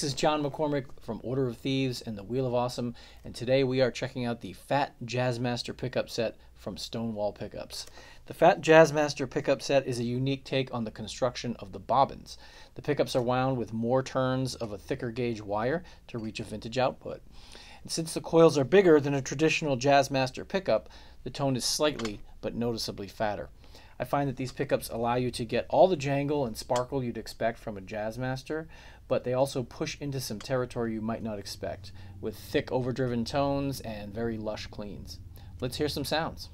Jon McCormack from Order of Thieves and the Wheel of Awesome, and today we are checking out the Fat Jazzmaster pickup set from Stonewall Pickups. The Fat Jazzmaster pickup set is a unique take on the construction of the bobbins. The pickups are wound with more turns of a thicker gauge wire to reach a vintage output. And since the coils are bigger than a traditional Jazzmaster pickup, the tone is slightly but noticeably fatter. I find that these pickups allow you to get all the jangle and sparkle you'd expect from a Jazzmaster, but they also push into some territory you might not expect, with thick overdriven tones and very lush cleans. Let's hear some sounds.